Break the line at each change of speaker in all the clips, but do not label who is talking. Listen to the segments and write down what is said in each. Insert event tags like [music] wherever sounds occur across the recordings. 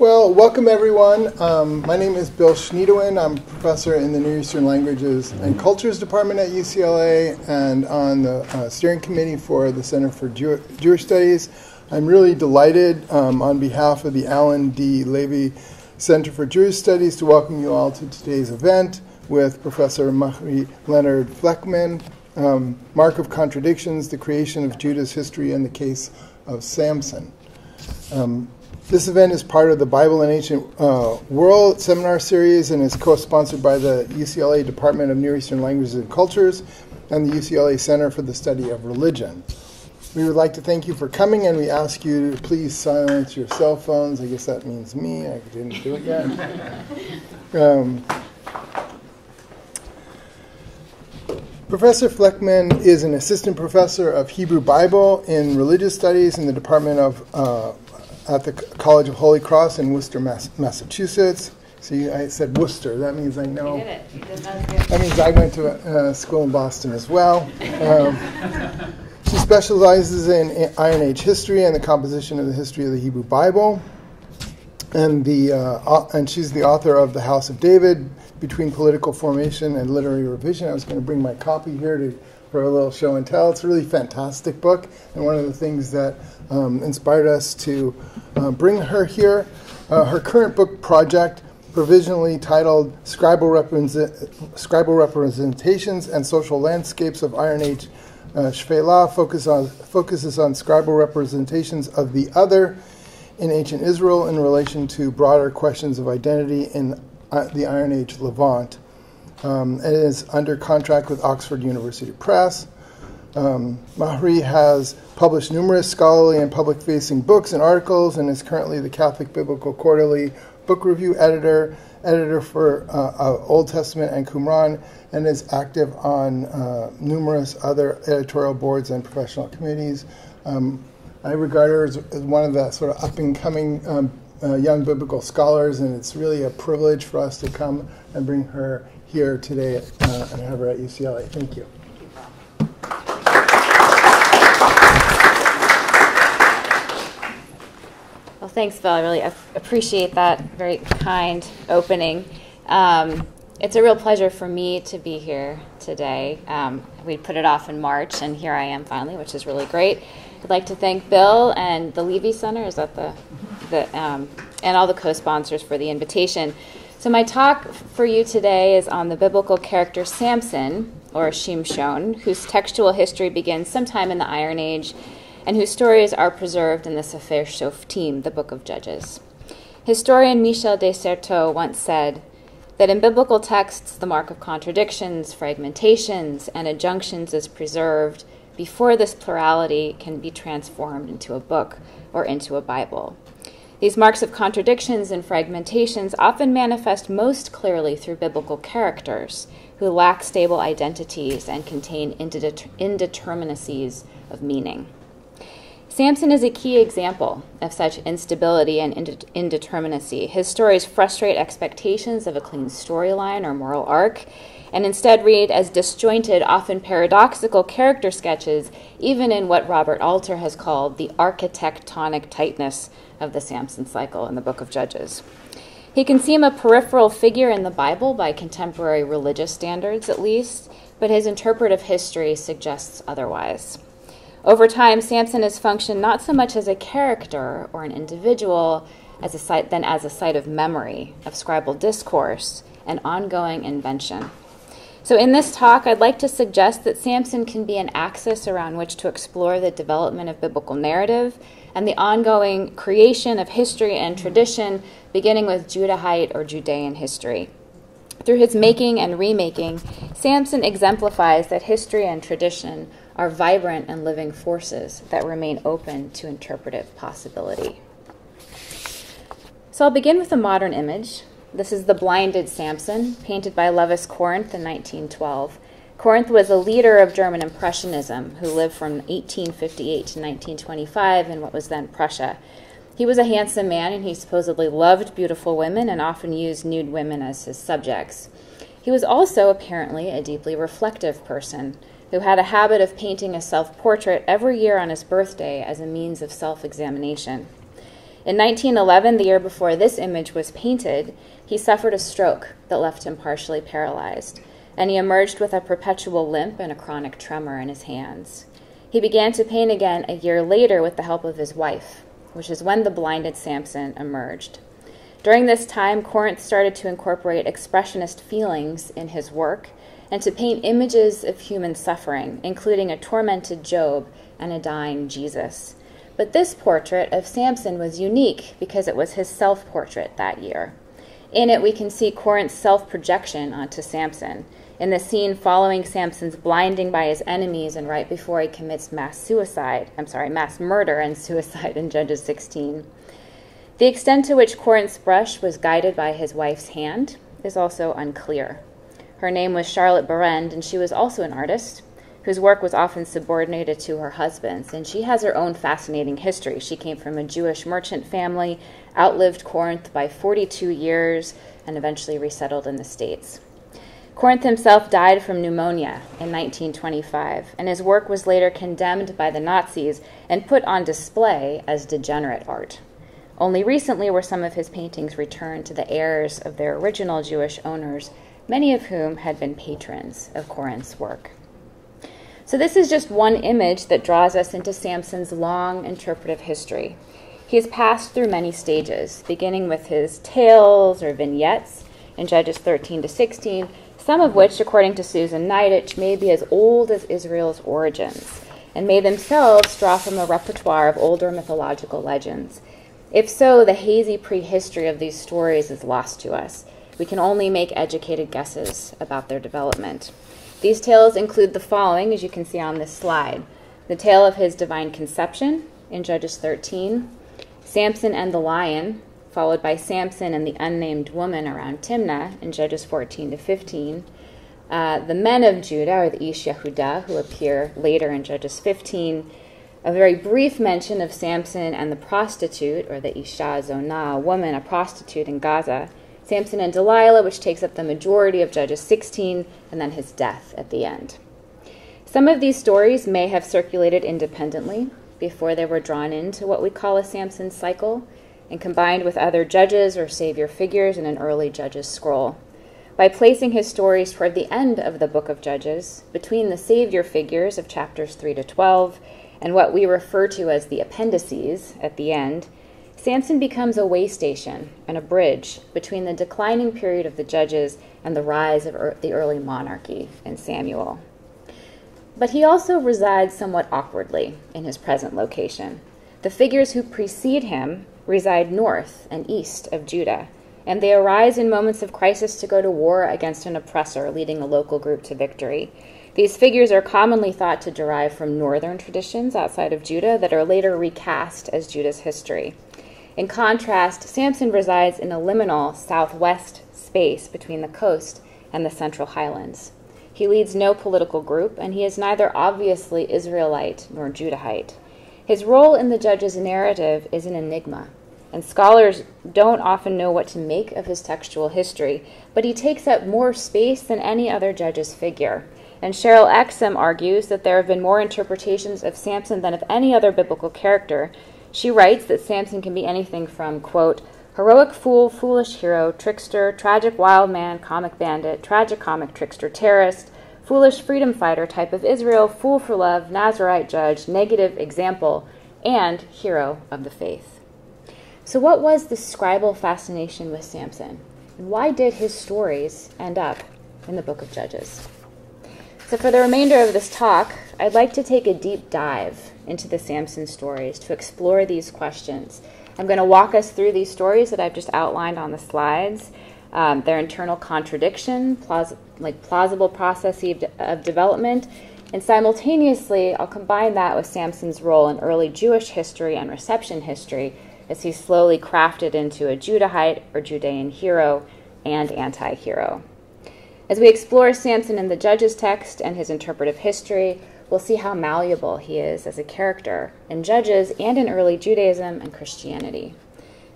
Well, welcome everyone. Um, my name is Bill Schniedewind. I'm a professor in the Near Eastern Languages and Cultures Department at UCLA and on the uh, steering committee for the Center for Jew- Jewish Studies. I'm really delighted um, on behalf of the Alan D. Leve Center for Jewish Studies to welcome you all to today's event with Professor Mahri Leonard Fleckman, um, Mark of Contradictions, the Creation of Judah's History and the Case of Samson. Um, this event is part of the Bible and Ancient uh, World seminar series and is co sponsored by the UCLA Department of Near Eastern Languages and Cultures and the UCLA Center for the Study of Religion. We would like to thank you for coming and we ask you to please silence your cell phones. I guess that means me. I didn't do it yet. [laughs] um, Professor Fleckman is an assistant professor of Hebrew Bible in religious studies in the Department of uh, at the College of Holy Cross in Worcester, Massachusetts. See, I said Worcester. That means I know.
You did it. You did that,
that means I went to a, a school in Boston as well. Um, [laughs] she specializes in Iron Age history and the composition of the history of the Hebrew Bible. And, the, uh, and she's the author of The House of David Between Political Formation and Literary Revision. I was going to bring my copy here to for a little show and tell. It's a really fantastic book, and one of the things that um, inspired us to uh, bring her here. Uh, her current book project, provisionally titled Scribal, Represent- Scribal Representations and Social Landscapes of Iron Age uh, focus on, focuses on scribal representations of the other in ancient Israel in relation to broader questions of identity in uh, the Iron Age Levant. Um, it is under contract with Oxford University Press. Um, Mahri has published numerous scholarly and public facing books and articles and is currently the Catholic Biblical Quarterly book review editor, editor for uh, uh, Old Testament and Qumran, and is active on uh, numerous other editorial boards and professional committees. Um, I regard her as, as, one of the sort of up and coming um, uh, young biblical scholars, and it's really a privilege for us to come and bring her here today uh, and have her at UCLA. Thank you.
Well, thanks, Bill. I really appreciate that very kind opening. Um, it's a real pleasure for me to be here today. Um, we put it off in March, and here I am finally, which is really great. I'd like to thank Bill and the Leve Center. Is that the, the um, and all the co-sponsors for the invitation. So, my talk for you today is on the biblical character Samson, or Shimshon, whose textual history begins sometime in the Iron Age and whose stories are preserved in the Sefer Shoftim, the book of Judges. Historian Michel de once said that in biblical texts, the mark of contradictions, fragmentations, and adjunctions is preserved before this plurality can be transformed into a book or into a Bible. These marks of contradictions and fragmentations often manifest most clearly through biblical characters who lack stable identities and contain indeterminacies of meaning. Samson is a key example of such instability and indeterminacy. His stories frustrate expectations of a clean storyline or moral arc, and instead read as disjointed, often paradoxical character sketches, even in what Robert Alter has called the architectonic tightness of the Samson cycle in the book of Judges. He can seem a peripheral figure in the Bible by contemporary religious standards, at least, but his interpretive history suggests otherwise. Over time, Samson has functioned not so much as a character or an individual as a site, than as a site of memory, of scribal discourse, and ongoing invention. So, in this talk, I'd like to suggest that Samson can be an axis around which to explore the development of biblical narrative and the ongoing creation of history and tradition, beginning with Judahite or Judean history. Through his making and remaking, Samson exemplifies that history and tradition are vibrant and living forces that remain open to interpretive possibility. So I'll begin with a modern image. This is the blinded Samson, painted by Lovis Corinth in 1912. Corinth was a leader of German Impressionism who lived from 1858 to 1925 in what was then Prussia. He was a handsome man and he supposedly loved beautiful women and often used nude women as his subjects. He was also apparently a deeply reflective person who had a habit of painting a self portrait every year on his birthday as a means of self examination. In 1911, the year before this image was painted, he suffered a stroke that left him partially paralyzed, and he emerged with a perpetual limp and a chronic tremor in his hands. He began to paint again a year later with the help of his wife, which is when the blinded Samson emerged. During this time, Corinth started to incorporate expressionist feelings in his work and to paint images of human suffering, including a tormented Job and a dying Jesus. But this portrait of Samson was unique because it was his self portrait that year. In it, we can see Corinth's self projection onto Samson. In the scene following Samson's blinding by his enemies and right before he commits mass suicide, I'm sorry, mass murder and [laughs] suicide in Judges 16. The extent to which Corinth's brush was guided by his wife's hand is also unclear. Her name was Charlotte Berend, and she was also an artist whose work was often subordinated to her husband's. And she has her own fascinating history. She came from a Jewish merchant family, outlived Corinth by 42 years, and eventually resettled in the States. Corinth himself died from pneumonia in 1925, and his work was later condemned by the Nazis and put on display as degenerate art. Only recently were some of his paintings returned to the heirs of their original Jewish owners many of whom had been patrons of Corinth's work. So, this is just one image that draws us into Samson's long interpretive history. He has passed through many stages, beginning with his tales or vignettes in Judges 13 to 16, some of which, according to Susan Niditch, may be as old as Israel's origins and may themselves draw from a repertoire of older mythological legends. If so, the hazy prehistory of these stories is lost to us. We can only make educated guesses about their development. These tales include the following, as you can see on this slide the tale of his divine conception in Judges 13, Samson and the lion, followed by Samson and the unnamed woman around Timnah in Judges 14 to 15. Uh, the men of Judah, or the Ish Yehudah, who appear later in Judges 15. A very brief mention of Samson and the prostitute, or the Isha Zonah, a woman, a prostitute in Gaza, Samson and Delilah, which takes up the majority of Judges 16, and then his death at the end. Some of these stories may have circulated independently before they were drawn into what we call a Samson cycle and combined with other judges or savior figures in an early Judges scroll. By placing his stories toward the end of the book of Judges, between the savior figures of chapters 3 to 12 and what we refer to as the appendices at the end, Samson becomes a way station and a bridge between the declining period of the judges and the rise of er- the early monarchy in Samuel. But he also resides somewhat awkwardly in his present location. The figures who precede him reside north and east of Judah, and they arise in moments of crisis to go to war against an oppressor, leading a local group to victory. These figures are commonly thought to derive from northern traditions outside of Judah that are later recast as Judah's history. In contrast, Samson resides in a liminal southwest space between the coast and the central highlands. He leads no political group, and he is neither obviously Israelite nor Judahite. His role in the judge's narrative is an enigma, and scholars don't often know what to make of his textual history, but he takes up more space than any other judge's figure. And Cheryl Exum argues that there have been more interpretations of Samson than of any other biblical character, she writes that Samson can be anything from, quote, heroic fool, foolish hero, trickster, tragic wild man, comic bandit, tragic comic trickster, terrorist, foolish freedom fighter type of Israel, fool for love, Nazarite judge, negative example, and hero of the faith. So, what was the scribal fascination with Samson? And why did his stories end up in the book of Judges? So, for the remainder of this talk, I'd like to take a deep dive into the Samson stories to explore these questions. I'm going to walk us through these stories that I've just outlined on the slides, um, their internal contradiction, plaus- like plausible process of, de- of development, and simultaneously, I'll combine that with Samson's role in early Jewish history and reception history as he's slowly crafted into a Judahite or Judean hero and anti hero. As we explore Samson in the Judges text and his interpretive history, we'll see how malleable he is as a character in Judges and in early Judaism and Christianity.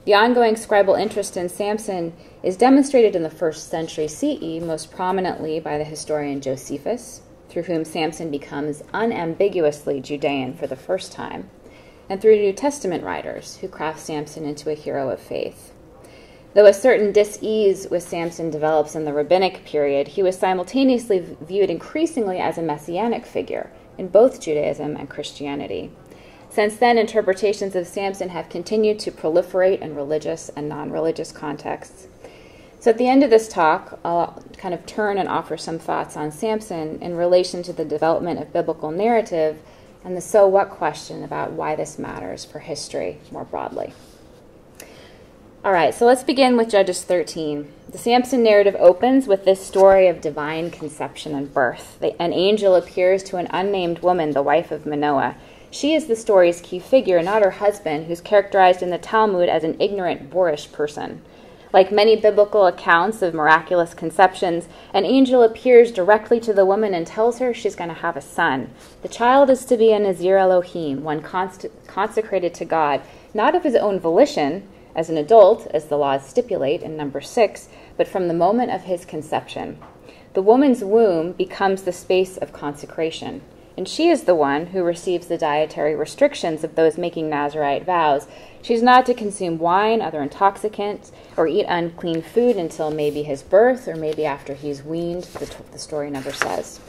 The ongoing scribal interest in Samson is demonstrated in the first century CE most prominently by the historian Josephus, through whom Samson becomes unambiguously Judean for the first time. and through New Testament writers who craft Samson into a hero of faith. Though a certain dis-ease with Samson develops in the rabbinic period, he was simultaneously viewed increasingly as a messianic figure in both Judaism and Christianity. Since then, interpretations of Samson have continued to proliferate in religious and non religious contexts. So, at the end of this talk, I'll kind of turn and offer some thoughts on Samson in relation to the development of biblical narrative and the so what question about why this matters for history more broadly. All right, so let's begin with Judges 13. The Samson narrative opens with this story of divine conception and birth. An angel appears to an unnamed woman, the wife of Manoah. She is the story's key figure, not her husband, who's characterized in the Talmud as an ignorant, boorish person. Like many biblical accounts of miraculous conceptions, an angel appears directly to the woman and tells her she's going to have a son. The child is to be a Nazir Elohim, one const- consecrated to God, not of his own volition as an adult, as the laws stipulate in number 6, but from the moment of his conception. The woman's womb becomes the space of consecration and she is the one who receives the dietary restrictions of those making Nazarite vows. She's not to consume wine, other intoxicants, or eat unclean food until maybe his birth or maybe after he's weaned, the, the story number says.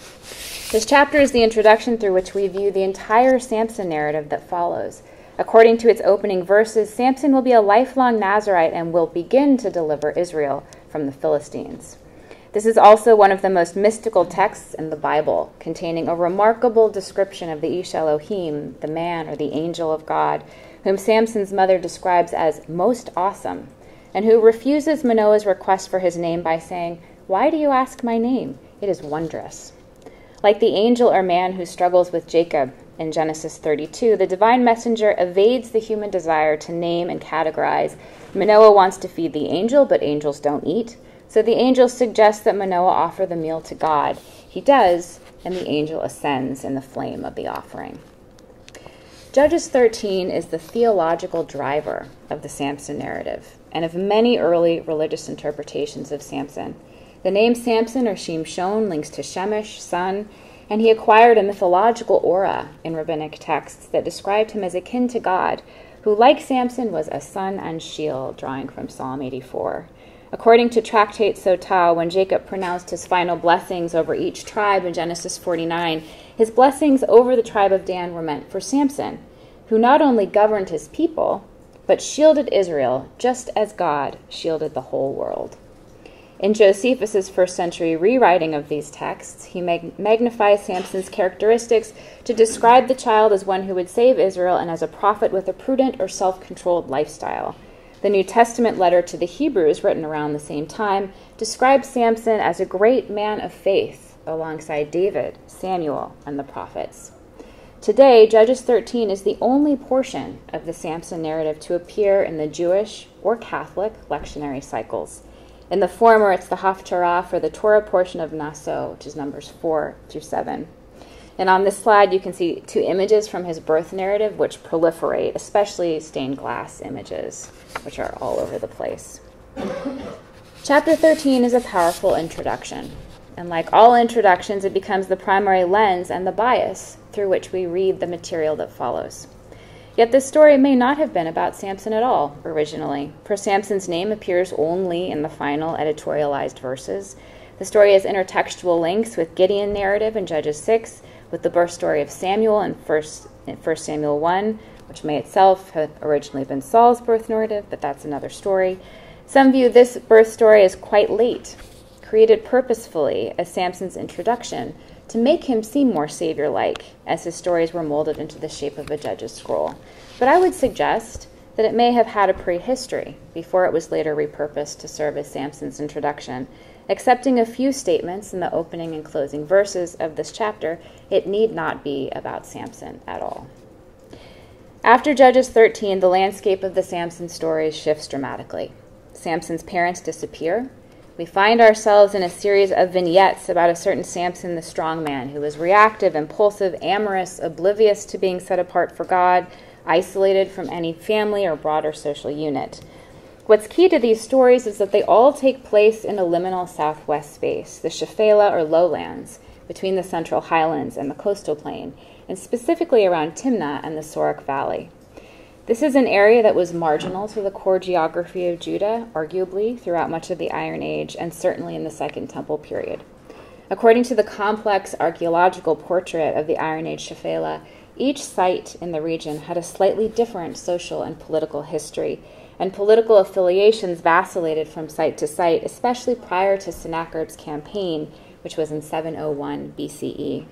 This chapter is the introduction through which we view the entire Samson narrative that follows. According to its opening verses, Samson will be a lifelong Nazarite and will begin to deliver Israel from the Philistines. This is also one of the most mystical texts in the Bible, containing a remarkable description of the Ish Elohim, the man or the angel of God, whom Samson's mother describes as most awesome, and who refuses Manoah's request for his name by saying, Why do you ask my name? It is wondrous. Like the angel or man who struggles with Jacob in Genesis 32, the divine messenger evades the human desire to name and categorize. Manoah wants to feed the angel, but angels don't eat. So the angel suggests that Manoah offer the meal to God. He does, and the angel ascends in the flame of the offering. Judges 13 is the theological driver of the Samson narrative and of many early religious interpretations of Samson. The name Samson or Shimshon links to Shemesh, sun, and he acquired a mythological aura in rabbinic texts that described him as akin to God, who, like Samson, was a sun and shield, drawing from Psalm 84. According to Tractate Sotah, when Jacob pronounced his final blessings over each tribe in Genesis 49, his blessings over the tribe of Dan were meant for Samson, who not only governed his people, but shielded Israel just as God shielded the whole world. In Josephus's first century rewriting of these texts, he mag- magnifies Samson's characteristics to describe the child as one who would save Israel and as a prophet with a prudent or self controlled lifestyle. The New Testament letter to the Hebrews, written around the same time, describes Samson as a great man of faith alongside David, Samuel, and the prophets. Today, Judges 13 is the only portion of the Samson narrative to appear in the Jewish or Catholic lectionary cycles. In the former, it's the Haftarah for the Torah portion of Naso, which is Numbers 4 through 7. And on this slide, you can see two images from his birth narrative, which proliferate, especially stained glass images, which are all over the place. Chapter 13 is a powerful introduction. And like all introductions, it becomes the primary lens and the bias through which we read the material that follows. Yet this story may not have been about Samson at all originally, for Samson's name appears only in the final editorialized verses. The story has intertextual links with Gideon narrative in Judges 6 with the birth story of Samuel in 1, Samuel 1, which may itself have originally been Saul's birth narrative, but that's another story. Some view this birth story as quite late, created purposefully as Samson's introduction to make him seem more savior like as his stories were molded into the shape of a judge's scroll. But I would suggest that it may have had a prehistory before it was later repurposed to serve as Samson's introduction Accepting a few statements in the opening and closing verses of this chapter, it need not be about Samson at all. After Judges 13, the landscape of the Samson stories shifts dramatically. Samson's parents disappear. We find ourselves in a series of vignettes about a certain Samson, the strong man, who was reactive, impulsive, amorous, oblivious to being set apart for God, isolated from any family or broader social unit. What's key to these stories is that they all take place in a liminal southwest space, the Shephelah or lowlands, between the central highlands and the coastal plain, and specifically around Timnah and the Sorek Valley. This is an area that was marginal to the core geography of Judah, arguably, throughout much of the Iron Age and certainly in the Second Temple period. According to the complex archaeological portrait of the Iron Age Shephelah, each site in the region had a slightly different social and political history, and political affiliations vacillated from site to site, especially prior to Sennacherib's campaign, which was in 701 BCE.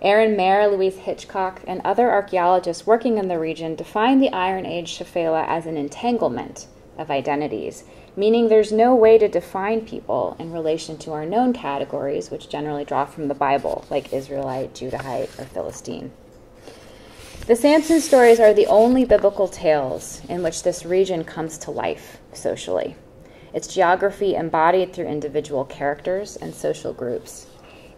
Aren Maeir, Louise Hitchcock, and other archaeologists working in the region define the Iron Age Shephelah as an entanglement of identities, meaning there's no way to define people in relation to our known categories, which generally draw from the Bible, like Israelite, Judahite, or Philistine. The Samson stories are the only biblical tales in which this region comes to life socially. Its geography embodied through individual characters and social groups.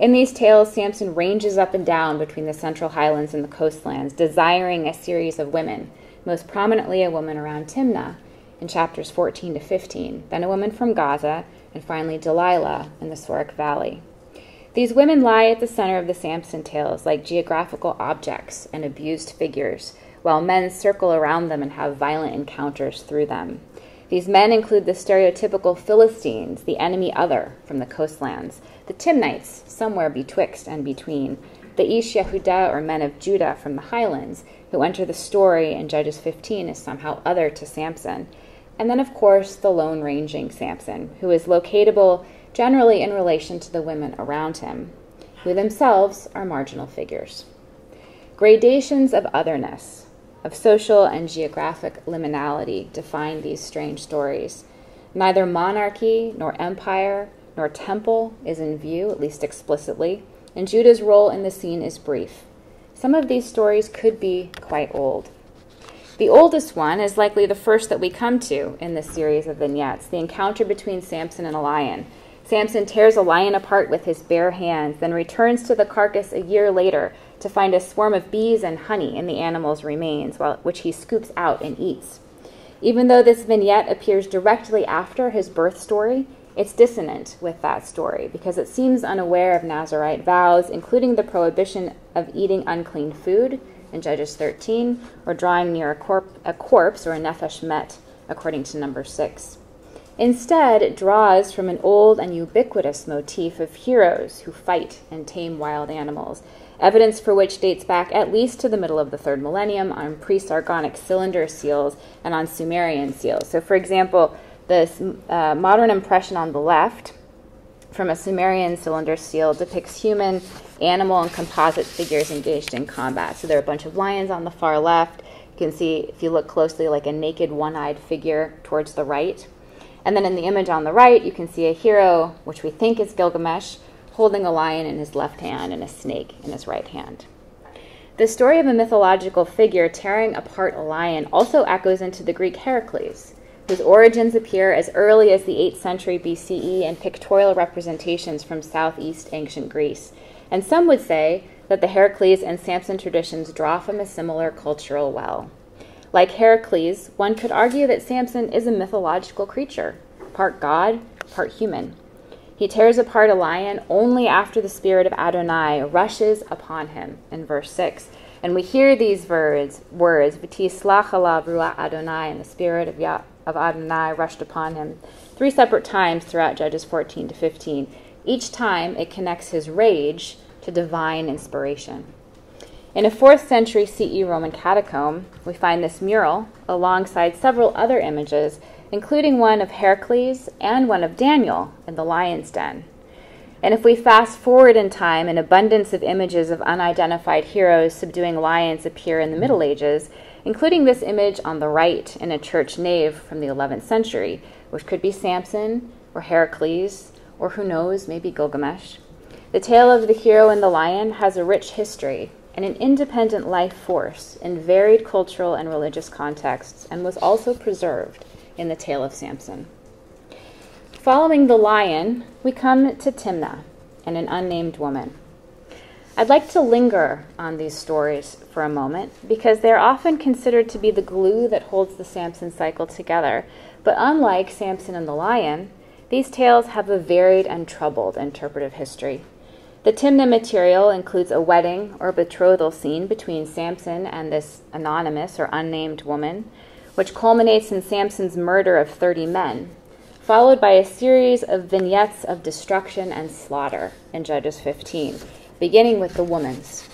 In these tales, Samson ranges up and down between the central highlands and the coastlands, desiring a series of women, most prominently a woman around Timnah in chapters 14 to 15, then a woman from Gaza, and finally Delilah in the Sorek Valley. These women lie at the center of the Samson tales like geographical objects and abused figures, while men circle around them and have violent encounters through them. These men include the stereotypical Philistines, the enemy other from the coastlands, the Timnites, somewhere betwixt and between, the Ish Yehudah or men of Judah from the highlands, who enter the story in Judges 15 as somehow other to Samson, and then, of course, the lone ranging Samson, who is locatable generally in relation to the women around him, who themselves are marginal figures. Gradations of otherness, of social and geographic liminality define these strange stories. Neither monarchy nor empire nor temple is in view, at least explicitly, and Judah's role in the scene is brief. Some of these stories could be quite old. The oldest one is likely the first that we come to in this series of vignettes the encounter between Samson and a lion. Samson tears a lion apart with his bare hands, then returns to the carcass a year later to find a swarm of bees and honey in the animal's remains, which he scoops out and eats. Even though this vignette appears directly after his birth story, it's dissonant with that story because it seems unaware of Nazarite vows, including the prohibition of eating unclean food in Judges 13 or drawing near a, corp- a corpse or a nefesh met, according to number 6. Instead, it draws from an old and ubiquitous motif of heroes who fight and tame wild animals, evidence for which dates back at least to the middle of the third millennium on pre Sargonic cylinder seals and on Sumerian seals. So, for example, this uh, modern impression on the left from a Sumerian cylinder seal depicts human, animal, and composite figures engaged in combat. So there are a bunch of lions on the far left. You can see, if you look closely, like a naked, one eyed figure towards the right. And then in the image on the right, you can see a hero, which we think is Gilgamesh, holding a lion in his left hand and a snake in his right hand. The story of a mythological figure tearing apart a lion also echoes into the Greek Heracles, whose origins appear as early as the 8th century BCE in pictorial representations from southeast ancient Greece. And some would say that the Heracles and Samson traditions draw from a similar cultural well. Like Heracles, one could argue that Samson is a mythological creature, part god, part human. He tears apart a lion only after the spirit of Adonai rushes upon him in verse 6. And we hear these words, words, V'tislach Adonai, and the spirit of, Yah, of Adonai rushed upon him, three separate times throughout Judges 14 to 15. Each time it connects his rage to divine inspiration. In a 4th century CE Roman catacomb, we find this mural alongside several other images including one of Heracles and one of Daniel in the lion's den. And if we fast forward in time, an abundance of images of unidentified heroes subduing lions appear in the Middle Ages, including this image on the right in a church nave from the 11th century, which could be Samson or Heracles, or who knows, maybe Gilgamesh. The tale of the hero and the lion has a rich history and an independent life force in varied cultural and religious contexts, and was also preserved in the tale of Samson. Following the lion, we come to Timnah and an unnamed woman. I'd like to linger on these stories for a moment because they're often considered to be the glue that holds the Samson cycle together. But unlike Samson and the lion, these tales have a varied and troubled interpretive history. The Timnah material includes a wedding or betrothal scene between Samson and this anonymous or unnamed woman, which culminates in Samson's murder of 30 men, followed by a series of vignettes of destruction and slaughter in Judges 15, beginning with the woman's.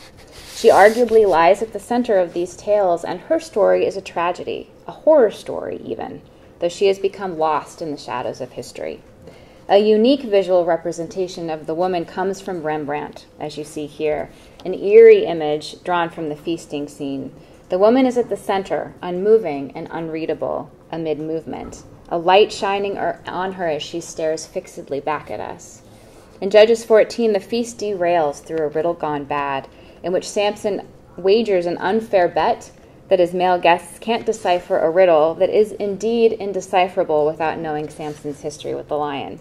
She arguably lies at the center of these tales, and her story is a tragedy, a horror story even, though she has become lost in the shadows of history. A unique visual representation of the woman comes from Rembrandt, as you see here, an eerie image drawn from the feasting scene. The woman is at the center, unmoving and unreadable amid movement, a light shining on her as she stares fixedly back at us. In Judges 14, the feast derails through a riddle gone bad, in which Samson wagers an unfair bet that his male guests can't decipher a riddle that is indeed indecipherable without knowing Samson's history with the lion.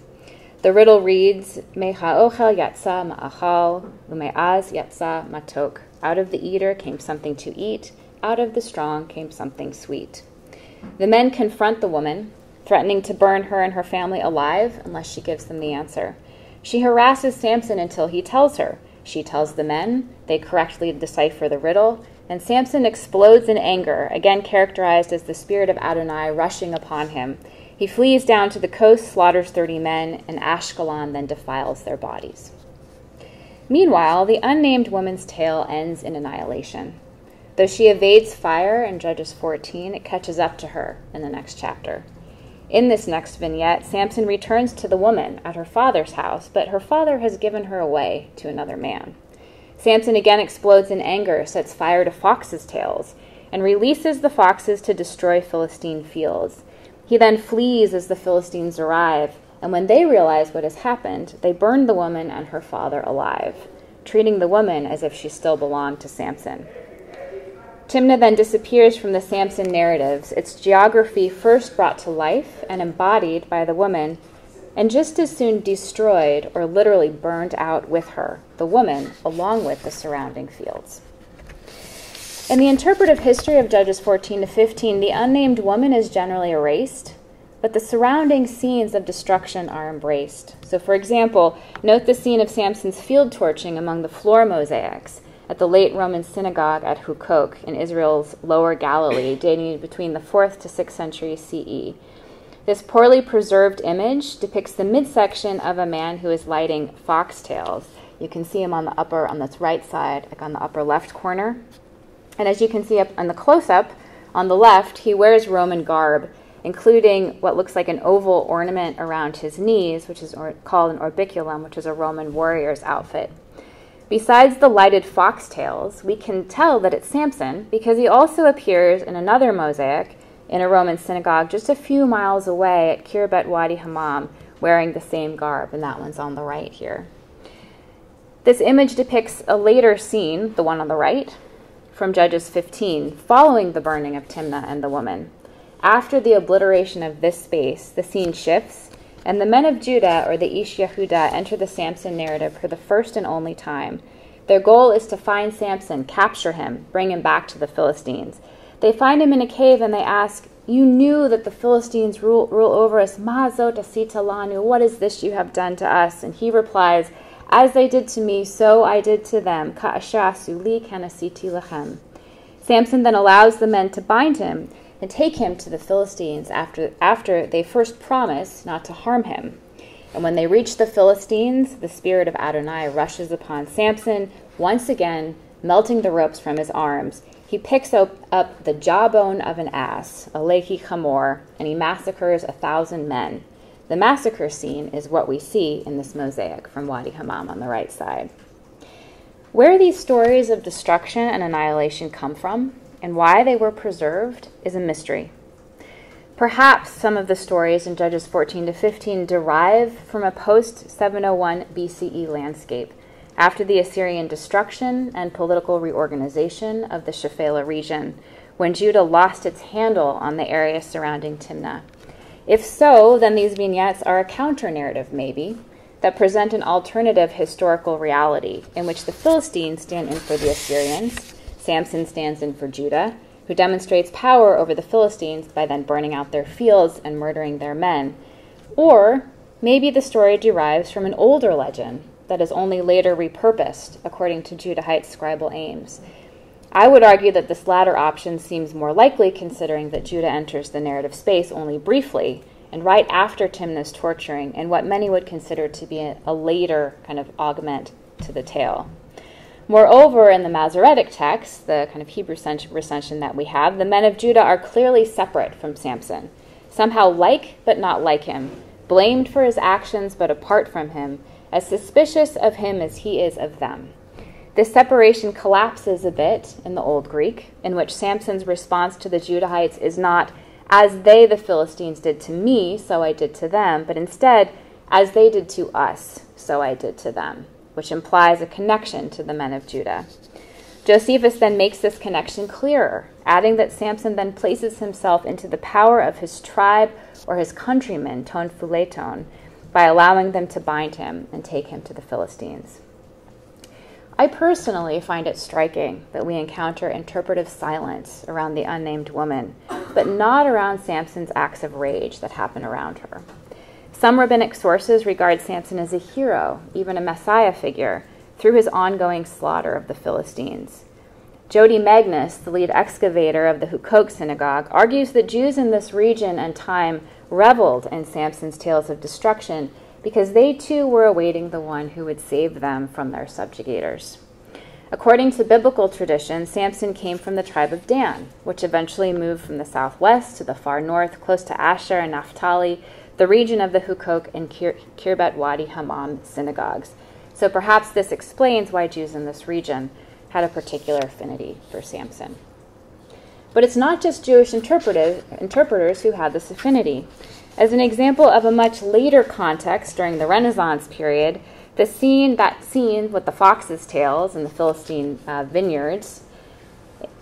The riddle reads, Me'ha'ochel yatsa ma'achal, ume'az yatsa matok. Out of the eater came something to eat, out of the strong came something sweet. The men confront the woman, threatening to burn her and her family alive unless she gives them the answer. She harasses Samson until he tells her. She tells the men, they correctly decipher the riddle, and Samson explodes in anger, again characterized as the spirit of Adonai rushing upon him he flees down to the coast, slaughters 30 men, and Ashkelon then defiles their bodies. Meanwhile, the unnamed woman's tale ends in annihilation. Though she evades fire in Judges 14, it catches up to her in the next chapter. In this next vignette, Samson returns to the woman at her father's house, but her father has given her away to another man. Samson again explodes in anger, sets fire to foxes' tails, and releases the foxes to destroy Philistine fields. He then flees as the Philistines arrive, and when they realize what has happened, they burn the woman and her father alive, treating the woman as if she still belonged to Samson. Timnah then disappears from the Samson narratives, its geography first brought to life and embodied by the woman, and just as soon destroyed or literally burned out with her, the woman, along with the surrounding fields. In the interpretive history of Judges 14 to 15, the unnamed woman is generally erased, but the surrounding scenes of destruction are embraced. So, for example, note the scene of Samson's field torching among the floor mosaics at the late Roman synagogue at Huqoq in Israel's Lower Galilee, dating between the 4th to 6th century CE. This poorly preserved image depicts the midsection of a man who is lighting foxtails. You can see him on the upper, on this right side, like on the upper left corner. And as you can see up on the close up on the left, he wears Roman garb, including what looks like an oval ornament around his knees, which is or- called an orbiculum, which is a Roman warrior's outfit. Besides the lighted foxtails, we can tell that it's Samson because he also appears in another mosaic in a Roman synagogue just a few miles away at Khirbet Wadi Hammam, wearing the same garb, and that one's on the right here. This image depicts a later scene, the one on the right, from Judges 15, following the burning of Timnah and the woman. After the obliteration of this space, the scene shifts, and the men of Judah, or the Ish Yehuda, enter the Samson narrative for the first and only time. Their goal is to find Samson, capture him, bring him back to the Philistines. They find him in a cave and they ask, You knew that the Philistines rule, rule over us. Ma'azot asita lanu. What is this you have done to us? And he replies, as they did to me, so I did to them. Ka'ashrasuli kanasiti. Samson then allows the men to bind him and take him to the Philistines after, after they first promise not to harm him. And when they reach the Philistines, the spirit of Adonai rushes upon Samson, once again melting the ropes from his arms. He picks up, up the jawbone of an ass, a lehi chamor, and he massacres a thousand men. The massacre scene is what we see in this mosaic from Wadi Hammam on the right side. Where these stories of destruction and annihilation come from and why they were preserved is a mystery. Perhaps some of the stories in Judges 14 to 15 derive from a post 701 BCE landscape after the Assyrian destruction and political reorganization of the Shephelah region, when Judah lost its handle on the area surrounding Timnah. If so, then these vignettes are a counter narrative, maybe, that present an alternative historical reality in which the Philistines stand in for the Assyrians, Samson stands in for Judah, who demonstrates power over the Philistines by then burning out their fields and murdering their men. Or maybe the story derives from an older legend that is only later repurposed according to Judahite scribal aims. I would argue that this latter option seems more likely considering that Judah enters the narrative space only briefly and right after Timnah's torturing and what many would consider to be a later kind of augment to the tale. Moreover, in the Masoretic text, the kind of Hebrew recension that we have, the men of Judah are clearly separate from Samson, somehow like but not like him, blamed for his actions but apart from him, as suspicious of him as he is of them. This separation collapses a bit in the Old Greek, in which Samson's response to the Judahites is not, as they, the Philistines, did to me, so I did to them, but instead, as they did to us, so I did to them, which implies a connection to the men of Judah. Josephus then makes this connection clearer, adding that Samson then places himself into the power of his tribe or his countrymen, ton phuleton, by allowing them to bind him and take him to the Philistines. I personally find it striking that we encounter interpretive silence around the unnamed woman, but not around Samson's acts of rage that happen around her. Some rabbinic sources regard Samson as a hero, even a messiah figure, through his ongoing slaughter of the Philistines. Jodi Magness, the lead excavator of the Huqoq synagogue, argues that Jews in this region and time reveled in Samson's tales of destruction because they too were awaiting the one who would save them from their subjugators. According to biblical tradition, Samson came from the tribe of Dan, which eventually moved from the southwest to the far north, close to Asher and Naphtali, the region of the Huqoq and Kir- Khirbet Wadi Hammam synagogues. So perhaps this explains why Jews in this region had a particular affinity for Samson. But it's not just Jewish interpreters who had this affinity. As an example of a much later context during the Renaissance period, the scene, that scene with the foxes' tails in the Philistine uh, vineyards,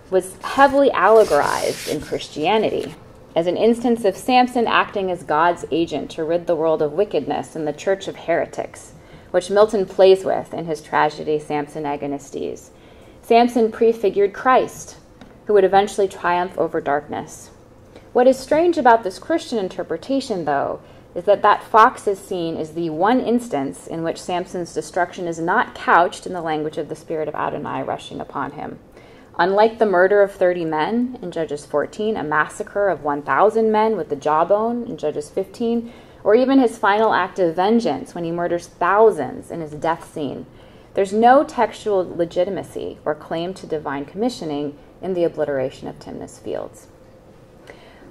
was heavily allegorized in Christianity as an instance of Samson acting as God's agent to rid the world of wickedness and the church of heretics, which Milton plays with in his tragedy Samson Agonistes. Samson prefigured Christ, who would eventually triumph over darkness. What is strange about this Christian interpretation, though, is that that fox is seen as the one instance in which Samson's destruction is not couched in the language of the spirit of Adonai rushing upon him. Unlike the murder of 30 men in Judges 14, a massacre of 1,000 men with the jawbone in Judges 15, or even his final act of vengeance when he murders thousands in his death scene, there's no textual legitimacy or claim to divine commissioning in the obliteration of Timnah's fields.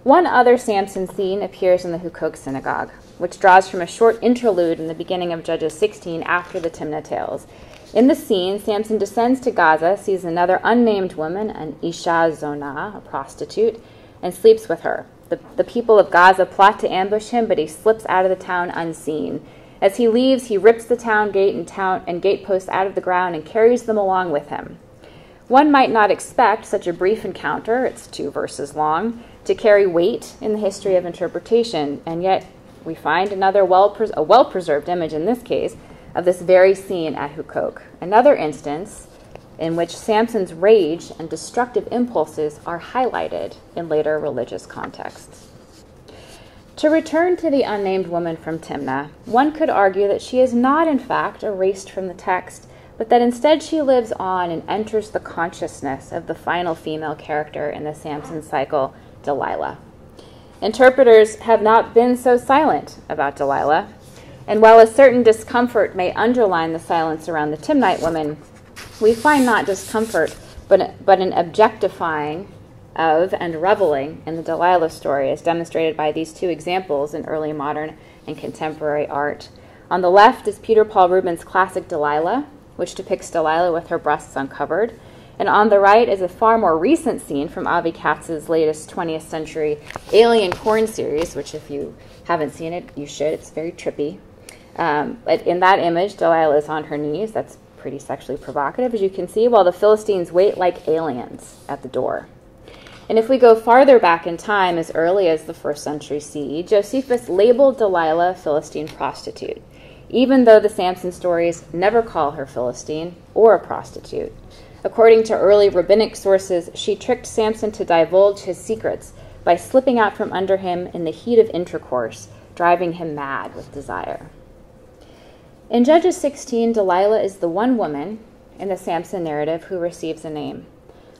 One other Samson scene appears in the Huqoq synagogue, which draws from a short interlude in the beginning of Judges 16 after the Timnah tales. In the scene, Samson descends to Gaza, sees another unnamed woman, an Isha Zonah, a prostitute, and sleeps with her. The, the people of Gaza plot to ambush him, but he slips out of the town unseen. As he leaves, he rips the town gate and, town, and gateposts out of the ground and carries them along with him. One might not expect such a brief encounter, it's two verses long, to carry weight in the history of interpretation, and yet we find another well a well preserved image in this case of this very scene at Huqoq. Another instance in which Samson's rage and destructive impulses are highlighted in later religious contexts. To return to the unnamed woman from Timnah, one could argue that she is not, in fact, erased from the text but that instead she lives on and enters the consciousness of the final female character in the Samson cycle, Delilah. Interpreters have not been so silent about Delilah, and while a certain discomfort may underline the silence around the Timnite woman, we find not discomfort, but, but an objectifying of and reveling in the Delilah story, as demonstrated by these two examples in early modern and contemporary art. On the left is Peter Paul Rubens' classic Delilah, which depicts Delilah with her breasts uncovered. And on the right is a far more recent scene from Avi Katz's latest 20th century Alien Corn series, which, if you haven't seen it, you should. It's very trippy. Um, but in that image, Delilah is on her knees. That's pretty sexually provocative, as you can see, while the Philistines wait like aliens at the door. And if we go farther back in time, as early as the first century CE, Josephus labeled Delilah a Philistine prostitute even though the Samson stories never call her Philistine or a prostitute. According to early rabbinic sources, she tricked Samson to divulge his secrets by slipping out from under him in the heat of intercourse, driving him mad with desire. In Judges 16, Delilah is the one woman in the Samson narrative who receives a name.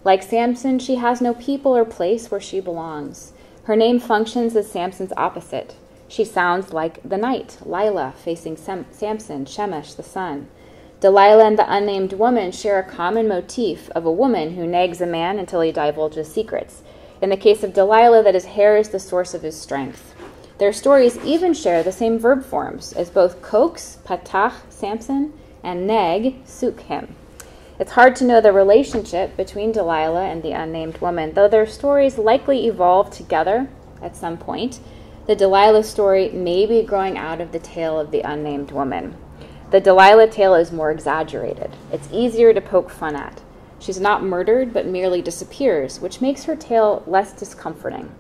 Like Samson, she has no people or place where she belongs. Her name functions as Samson's opposite. She sounds like the night, Lila, facing Sam- Samson, Shemesh, the sun. Delilah and the unnamed woman share a common motif of a woman who nags a man until he divulges secrets. In the case of Delilah, that his hair is the source of his strength. Their stories even share the same verb forms as both coax, patach, Samson, and nag, suk him. It's hard to know the relationship between Delilah and the unnamed woman, though their stories likely evolved together at some point. The Delilah story may be growing out of the tale of the unnamed woman. The Delilah tale is more exaggerated. It's easier to poke fun at. She's not murdered, but merely disappears, which makes her tale less discomforting.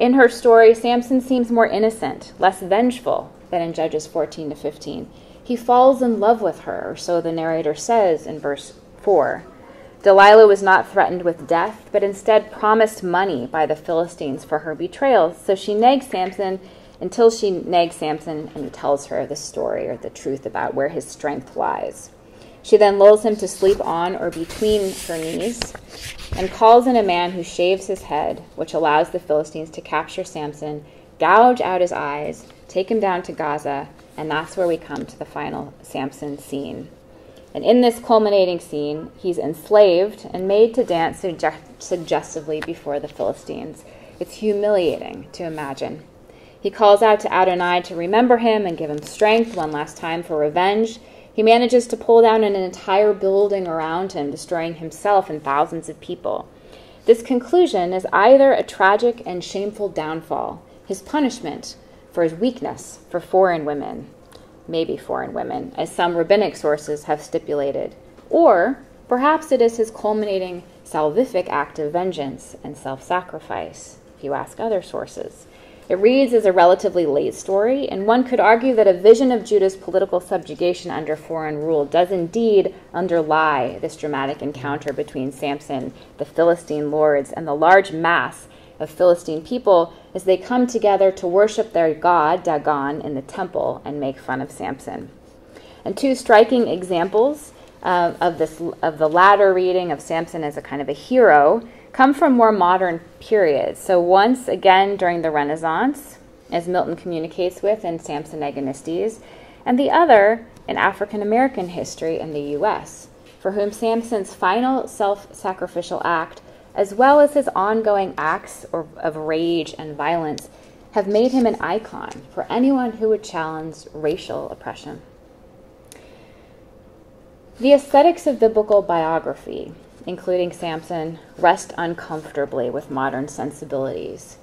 In her story, Samson seems more innocent, less vengeful than in Judges 14 to 15. He falls in love with her, or so the narrator says in verse 4. Delilah was not threatened with death, but instead promised money by the Philistines for her betrayal. So she nags Samson until she nags Samson and he tells her the story or the truth about where his strength lies. She then lulls him to sleep on or between her knees and calls in a man who shaves his head, which allows the Philistines to capture Samson, gouge out his eyes, take him down to Gaza, and that's where we come to the final Samson scene. And in this culminating scene, he's enslaved and made to dance suggestively before the Philistines. It's humiliating to imagine. He calls out to Adonai to remember him and give him strength one last time for revenge. He manages to pull down an entire building around him, destroying himself and thousands of people. This conclusion is either a tragic and shameful downfall, his punishment for his weakness for foreign women, maybe foreign women, as some rabbinic sources have stipulated, or perhaps it is his culminating salvific act of vengeance and self sacrifice, if you ask other sources. It reads as a relatively late story, and one could argue that a vision of Judah's political subjugation under foreign rule does indeed underlie this dramatic encounter between Samson, the Philistine lords, and the large mass of Philistine people as they come together to worship their god, Dagon, in the temple and make fun of Samson. And two striking examples uh, of, this, of the latter reading of Samson as a kind of a hero come from more modern periods. So, once again during the Renaissance, as Milton communicates with in Samson Agonistes, and the other in African American history in the U.S., for whom Samson's final self sacrificial act, as well as his ongoing acts of rage and violence, have made him an icon for anyone who would challenge racial oppression. The aesthetics of biblical biography including Samson, rest uncomfortably with modern sensibilities.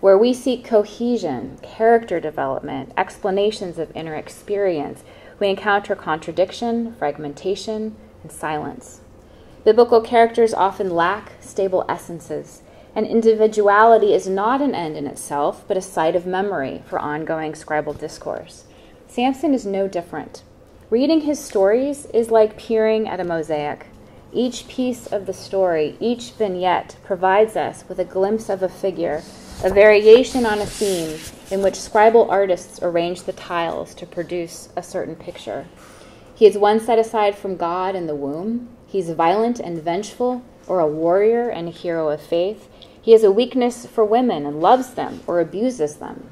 Where we seek cohesion, character development, explanations of inner experience, we encounter contradiction, fragmentation, and silence. Biblical characters often lack stable essences, and individuality is not an end in itself, but a site of memory for ongoing scribal discourse. Samson is no different. Reading his stories is like peering at a mosaic. Each piece of the story, each vignette, provides us with a glimpse of a figure, a variation on a theme in which scribal artists arrange the tiles to produce a certain picture. He is one set aside from God in the womb. He's violent and vengeful, or a warrior and a hero of faith. He has a weakness for women and loves them or abuses them.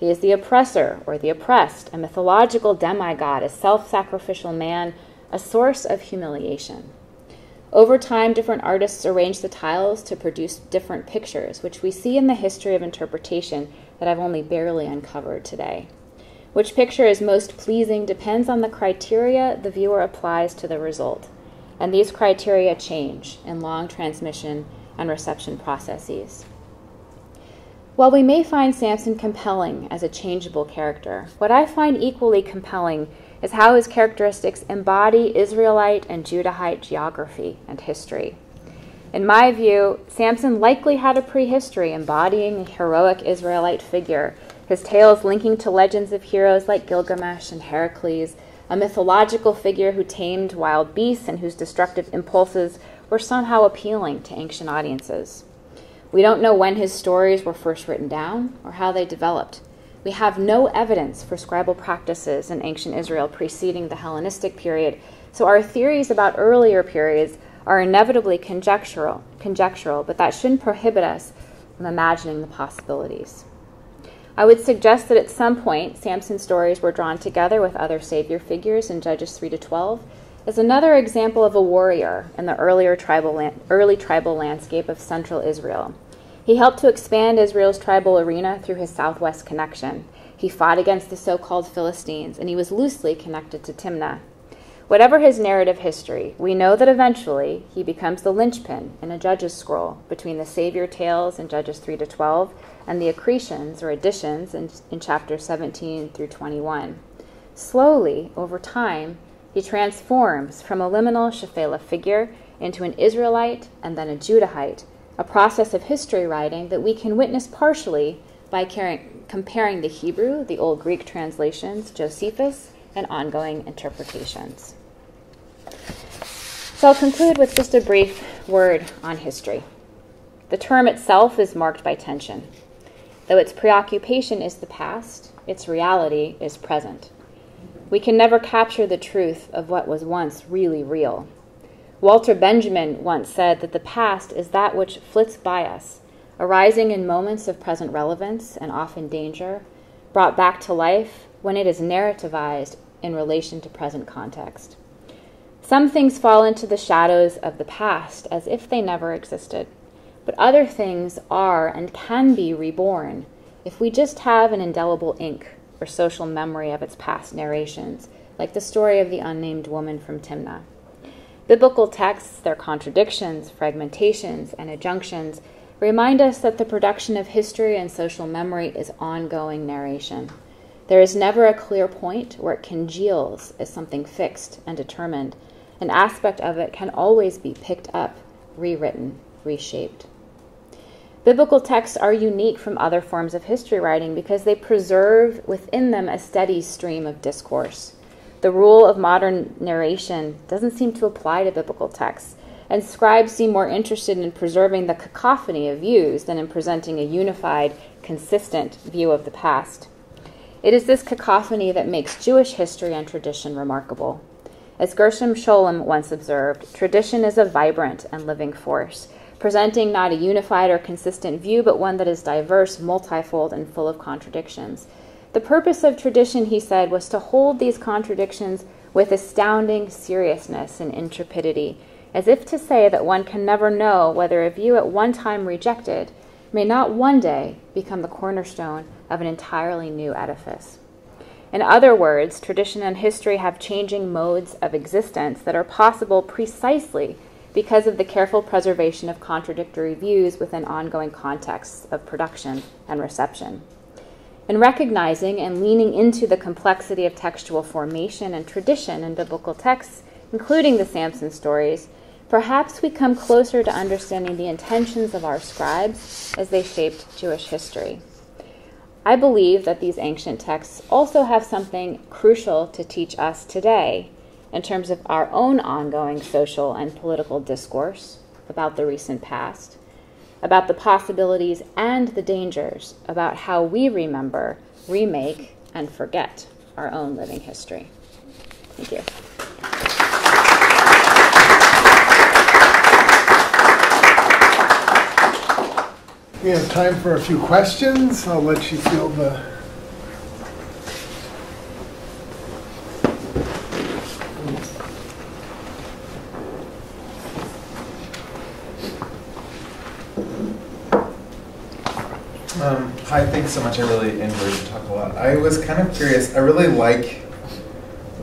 He is the oppressor or the oppressed, a mythological demigod, a self sacrificial man, a source of humiliation. Over time, different artists arranged the tiles to produce different pictures, which we see in the history of interpretation that I've only barely uncovered today. Which picture is most pleasing depends on the criteria the viewer applies to the result, and these criteria change in long transmission and reception processes. While we may find Samson compelling as a changeable character, what I find equally compelling is how his characteristics embody Israelite and Judahite geography and history. In my view, Samson likely had a prehistory embodying a heroic Israelite figure, his tales linking to legends of heroes like Gilgamesh and Heracles, a mythological figure who tamed wild beasts and whose destructive impulses were somehow appealing to ancient audiences. We don't know when his stories were first written down or how they developed, We have no evidence for scribal practices in ancient Israel preceding the Hellenistic period, so our theories about earlier periods are inevitably conjectural, conjectural, but that shouldn't prohibit us from imagining the possibilities. I would suggest that at some point Samson's stories were drawn together with other savior figures in Judges 3 to 12 as another example of a warrior in the earlier tribal early tribal landscape of central Israel. He helped to expand Israel's tribal arena through his southwest connection. He fought against the so called Philistines, and he was loosely connected to Timnah. Whatever his narrative history, we know that eventually he becomes the linchpin in a judge's scroll between the Savior tales in Judges 3 to 12 and the accretions or additions in, in chapters 17 through 21. Slowly, over time, he transforms from a liminal Shephelah figure into an Israelite and then a Judahite, a process of history writing that we can witness partially by comparing the Hebrew, the Old Greek translations, Josephus, and ongoing interpretations. So I'll conclude with just a brief word on history. The term itself is marked by tension. Though its preoccupation is the past, its reality is present. We can never capture the truth of what was once really real. Walter Benjamin once said that the past is that which flits by us, arising in moments of present relevance and often danger, brought back to life when it is narrativized in relation to present context. Some things fall into the shadows of the past as if they never existed, but other things are and can be reborn if we just have an indelible ink or social memory of its past narrations, like the story of the unnamed woman from Timnah. Biblical texts, their contradictions, fragmentations, and adjunctions remind us that the production of history and social memory is ongoing narration. There is never a clear point where it congeals as something fixed and determined. An aspect of it can always be picked up, rewritten, reshaped. Biblical texts are unique from other forms of history writing because they preserve within them a steady stream of discourse. The rule of modern narration doesn't seem to apply to biblical texts, and scribes seem more interested in preserving the cacophony of views than in presenting a unified, consistent view of the past. It is this cacophony that makes Jewish history and tradition remarkable. As Gershom Scholem once observed, tradition is a vibrant and living force, presenting not a unified or consistent view, but one that is diverse, multifold, and full of contradictions. The purpose of tradition, he said, was to hold these contradictions with astounding seriousness and intrepidity, as if to say that one can never know whether a view at one time rejected may not one day become the cornerstone of an entirely new edifice. In other words, tradition and history have changing modes of existence that are possible precisely because of the careful preservation of contradictory views within ongoing contexts of production and reception. In recognizing and leaning into the complexity of textual formation and tradition in biblical texts, including the Samson stories, perhaps we come closer to understanding the intentions of our scribes as they shaped Jewish history. I believe that these ancient texts also have something crucial to teach us today in terms of our own ongoing social and political discourse about the recent past, about the possibilities and the dangers about how we remember, remake, and forget our own living history. Thank you.
We have time for a few questions. I'll let you field the.
Um, hi, thanks so much. I really enjoyed the talk a lot. I was kind of curious. I really like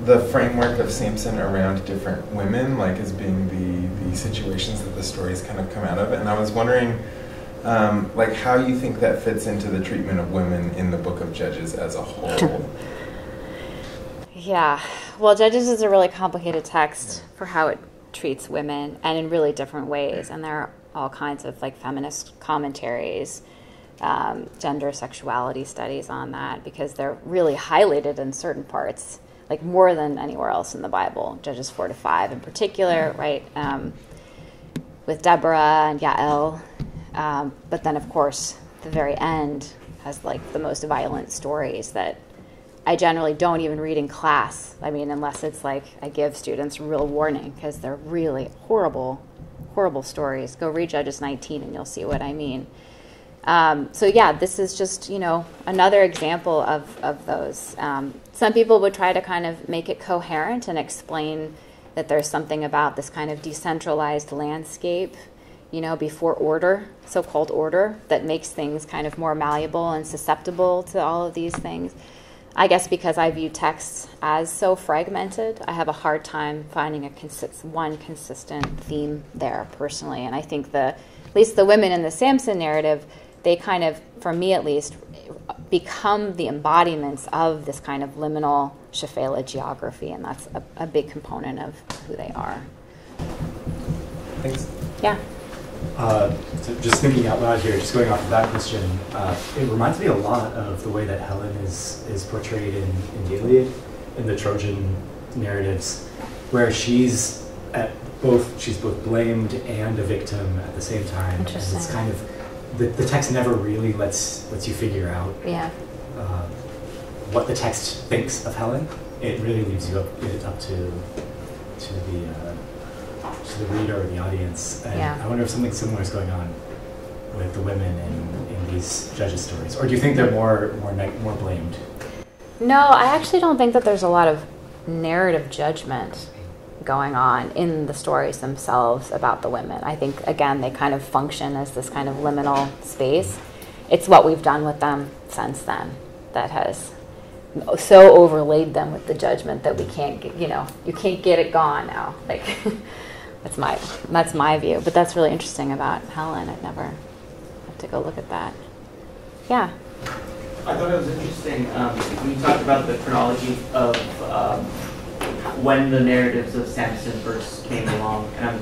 the framework of Samson around different women, like as being the the situations that the stories kind of come out of, and I was wondering um, like how you think that fits into the treatment of women in the book of Judges as a whole. [laughs]
Yeah, well, Judges is a really complicated text for how it treats women and in really different ways, and there are all kinds of like feminist commentaries. Um, gender sexuality studies on that because they're really highlighted in certain parts, like more than anywhere else in the Bible. Judges four to five, in particular, right? Um, with Deborah and Yael um, but then, of course, the very end, has like the most violent stories that I generally don't even read in class. I mean, unless it's like I give students real warning because they're really horrible, horrible stories. Go read Judges 19 and you'll see what I mean. Um, so yeah, this is just you know another example of of those. Um, some people would try to kind of make it coherent and explain that there's something about this kind of decentralized landscape, you know, before order, so-called order, that makes things kind of more malleable and susceptible to all of these things. I guess because I view texts as so fragmented, I have a hard time finding a consist- one consistent theme there personally. And I think the, at least the women in the Samson narrative, they kind of, for me at least, become the embodiments of this kind of liminal Shephelah geography, and that's a, a big component of who they are.
Thanks.
Yeah.
Uh, so just thinking out loud here, just going off of that question, uh, it reminds me a lot of the way that Helen is is portrayed in, in the Iliad, in the Trojan narratives, where she's at both she's both blamed and a victim at the same time. And it's kind of the, the text never really lets lets you figure out
Yeah.
uh, what the text thinks of Helen. It really leaves you up it up to to the uh, to the reader or the audience. And
Yeah.
I wonder if something similar is going on with the women in, in these judges' stories, or do you think they're more more more blamed?
No, I actually don't think that there's a lot of narrative judgment going on in the stories themselves about the women. I think, again, they kind of function as this kind of liminal space. It's what we've done with them since then that has so overlaid them with the judgment that we can't get, you know, you can't get it gone now. [laughs] Like, that's my, that's my view. But that's really interesting about Helen. I've never, have to go look at that. Yeah.
I thought it was interesting um, when you talked about the chronology of um, when the narratives of Samson first came along, and I'm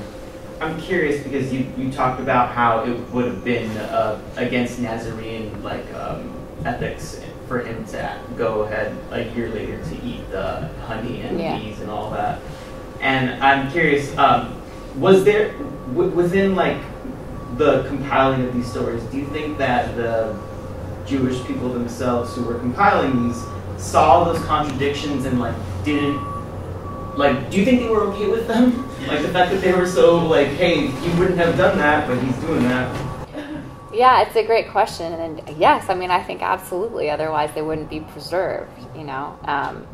I'm curious because you, you talked about how it would have been uh, against Nazarene like um, ethics for him to go ahead a year later to eat the honey and
Yeah.
bees and all that. And I'm curious, um, was there w- within like the compiling of these stories? Do you think that the Jewish people themselves who were compiling these saw those contradictions and like didn't like do you think they were okay with them? Like the fact that they were so like, hey, you wouldn't have done that, but he's doing that.
Yeah, it's a great question, and yes, I mean, I think absolutely. Otherwise, they wouldn't be preserved. You know, um,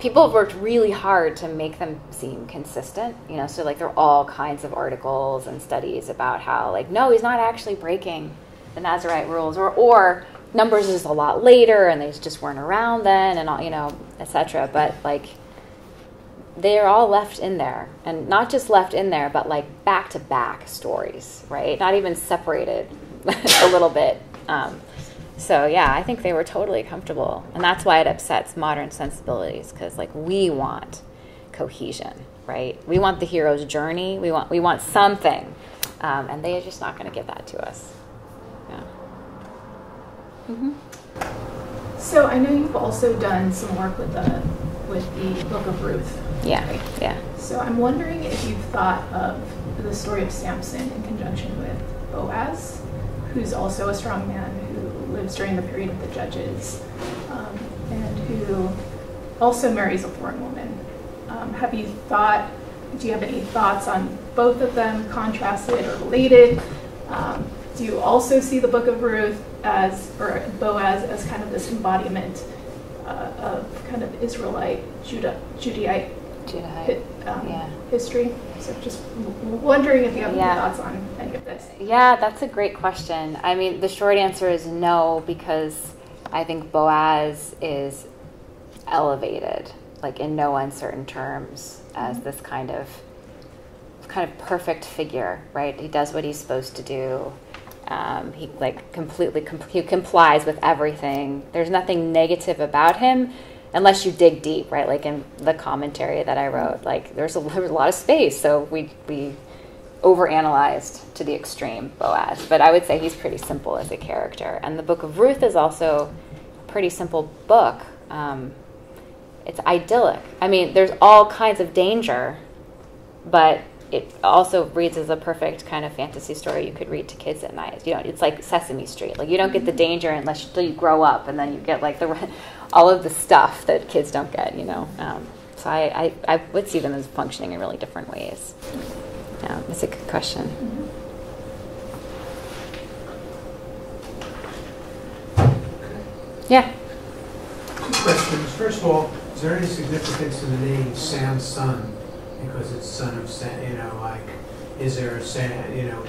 people have worked really hard to make them seem consistent. You know, so like there are all kinds of articles and studies about how like no, he's not actually breaking the Nazarite rules, or or numbers is a lot later, and they just weren't around then, and all you know, etc. But like they're all left in there. And not just left in there but like back to back stories right? Not even separated [laughs] a little bit. Um, so yeah i think they were totally comfortable. And that's why it upsets modern sensibilities because like we want cohesion right? We want the hero's journey. We want we want something. Um, and they are just not going to give that to us. Yeah. Mhm.
So I know you've also done some work with the with the Book of Ruth.
yeah yeah
So I'm wondering if you've thought of the story of Samson in conjunction with Boaz, who's also a strong man who lives during the period of the judges, um, and who also marries a foreign woman. Um, have you thought? Do you have any thoughts on both of them, contrasted or related? Um, do you also see the Book of Ruth as, or Boaz as kind of this embodiment uh, of kind of Israelite, Judah, Judahite um,
Yeah.
history. So just wondering if you have
Yeah.
any thoughts on any of this.
Yeah, that's a great question. I mean, the short answer is no because I think Boaz is elevated, like in no uncertain terms, as this kind of kind of perfect figure, right? He does what he's supposed to do. Um, he like completely com- he complies with everything. There's nothing negative about him, unless you dig deep, right? Like in the commentary that I wrote, like there's a, [laughs] there's a lot of space, so we we overanalyzed to the extreme Boaz. But I would say he's pretty simple as a character, and the Book of Ruth is also a pretty simple book. Um, it's idyllic. I mean, there's all kinds of danger, but it also reads as a perfect kind of fantasy story you could read to kids at night. You know, it's like Sesame Street. Like you don't get the danger unless until you grow up, and then you get like the all of the stuff that kids don't get. You know, um, so I, I, I would see them as functioning in really different ways. Yeah, that's a good question. Yeah.
Two questions. First of all, is there any significance to the name Sam's son? Because it's son of Sam, you know, like, is there a Sam, you know,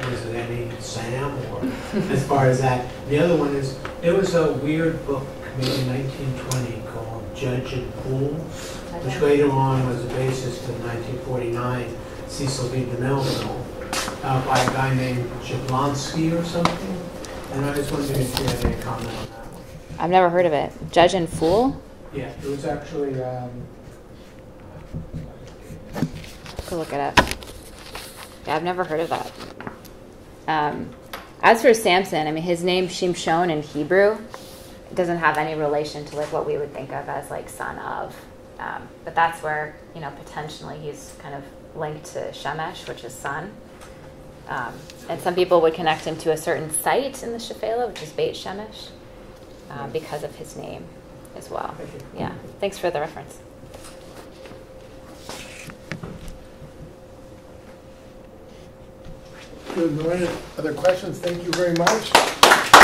is it any Sam or [laughs] as far as that? The other one is, there was a weird book made in 1920 called Judge and Fool, which later on was the basis the 1949 Cecil B. DeMille uh, by a guy named Jablonski or something. And I was wondering if you had any comment on that one.
I've never heard of it. Judge and Fool.
Yeah, it was actually, um,
Go look it up. Yeah, I've never heard of that. Um, as for Samson, I mean, his name Shimshon in Hebrew doesn't have any relation to like what we would think of as like son of. Um, but that's where you know potentially he's kind of linked to Shemesh, which is sun. Um, and some people would connect him to a certain site in the Shephelah, which is Beit Shemesh, um, because of his name as well. Yeah. Thanks for the reference.
Good. No other questions? Thank you very much.